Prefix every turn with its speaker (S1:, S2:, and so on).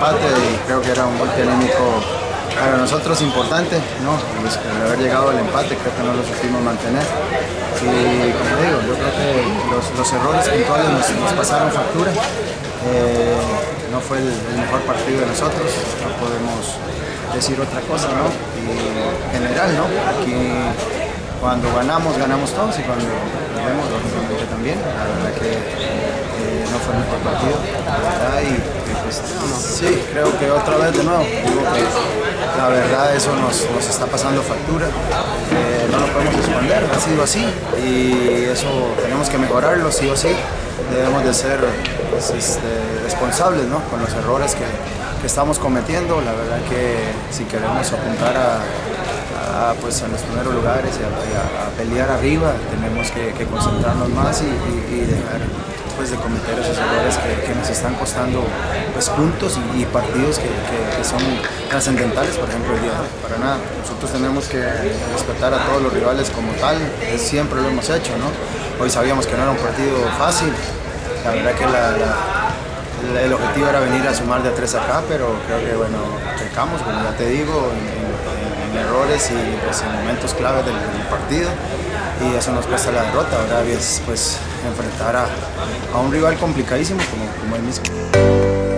S1: y creo que era un golpe anímico para nosotros importante, ¿no? Pues, el haber llegado al empate creo que no lo supimos mantener. Y como digo, yo creo que los, errores puntuales nos, nos pasaron factura. Eh, no fue el, mejor partido de nosotros, no podemos decir otra cosa, ¿no? Y en general, ¿no? Aquí cuando ganamos, ganamos todos y cuando perdemos, lógicamente también. La verdad que eh, no fue el mejor partido sí, creo que otra vez de nuevo, la verdad eso nos, está pasando factura, no lo podemos esconder, ha sido así y eso tenemos que mejorarlo sí o sí, debemos de ser pues, este, responsables ¿no? con los errores que, que estamos cometiendo, la verdad que si queremos apuntar a a, pues, en los primeros lugares y a, pelear arriba, tenemos que, concentrarnos más y, dejar pues, de cometer esos errores que, nos están costando pues, puntos y, partidos que, son trascendentales, por ejemplo, el día para nada. Nosotros tenemos que respetar a todos los rivales como tal, siempre lo hemos hecho, ¿no? Hoy sabíamos que no era un partido fácil, la verdad que el objetivo era venir a sumar de tres acá, pero creo que bueno, pecamos, como ya te digo, errores y pues, en momentos claves del, partido y eso nos cuesta la derrota. Ahora es pues enfrentar a, a un rival complicadísimo como, como el mismo.